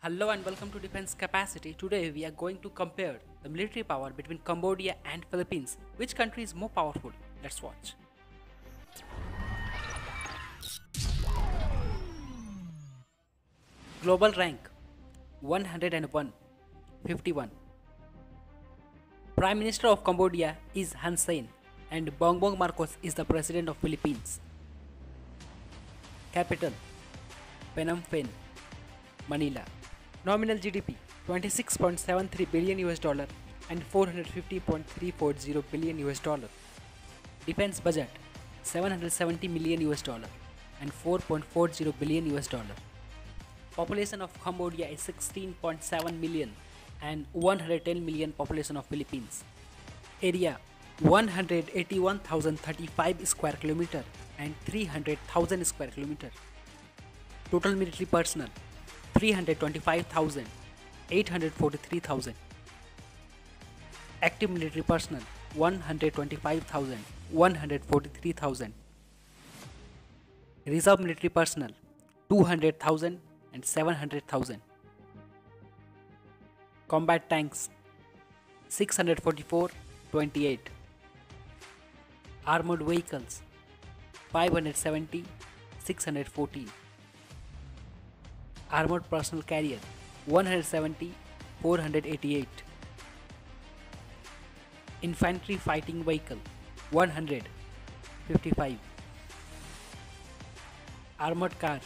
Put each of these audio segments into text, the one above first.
Hello and welcome to Defense Capacity. Today we are going to compare the military power between Cambodia and Philippines. Which country is more powerful? Let's watch. Global rank 101 51 Prime Minister of Cambodia is Hun Sen and Bongbong Marcos is the President of Philippines. Capital Phnom Penh Manila Nominal GDP 26.73 billion US dollar and 450.340 billion US dollar. Defense budget 770 million US dollar and 4.40 billion US dollar. Population of Cambodia is 16.7 million and 110 million population of Philippines. Area 181,035 square kilometer and 300,000 square kilometer. Total military personnel 325,000, 843,000. Active military personnel 125,000, 143,000. Reserve military personnel 200,000 and 700,000. Combat tanks 644, 28. Armored vehicles 570, 614 armored personnel carrier 170 488 infantry fighting vehicle 155 armored car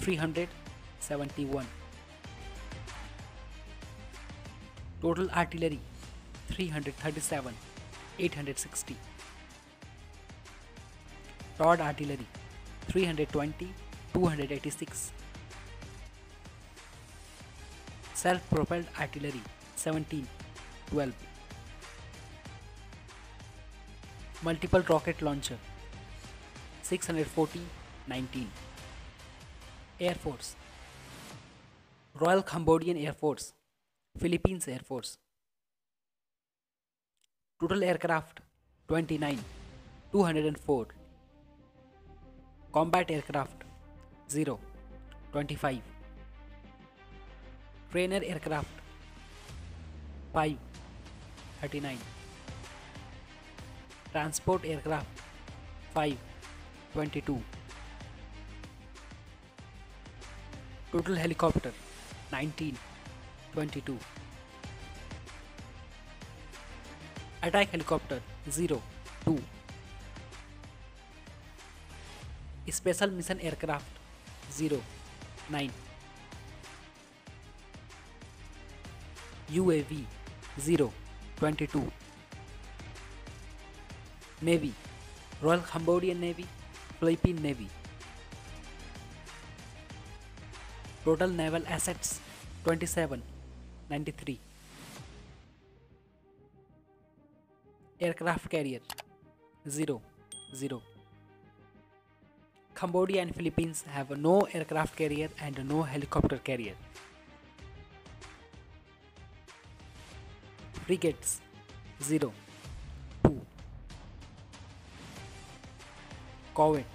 371 total artillery 337 860 Towed artillery 320 286 self-propelled artillery 17 12 multiple rocket launcher 640 19 air force. Royal cambodian air force philippines air force. Total aircraft 29 204 combat aircraft 0 25 trainer aircraft 5 39 transport aircraft 5 22 total helicopter 19 22 attack helicopter 0 2 special mission aircraft 0 9 UAV 0 22 Navy Royal Cambodian Navy Philippine Navy. Total naval assets 27 93 Aircraft carrier 0 0 Cambodia and Philippines have no aircraft carrier and no helicopter carrier. Frigates 0 2 corvette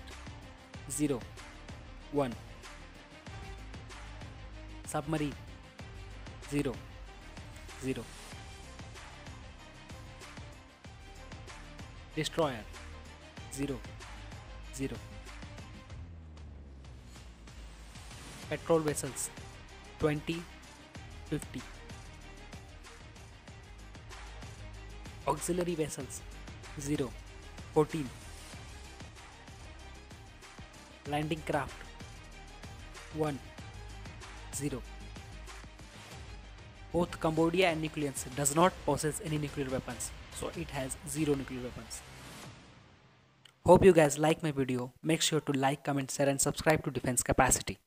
0 1 submarine 0 0 destroyer 0 0 patrol vessels 20 50 auxiliary vessels 0 14 landing craft 1 0 both Cambodia and Nucleus does not possess any nuclear weapons so it has zero nuclear weapons. Hope you guys like my video. Make sure to like comment share and subscribe to defense capacity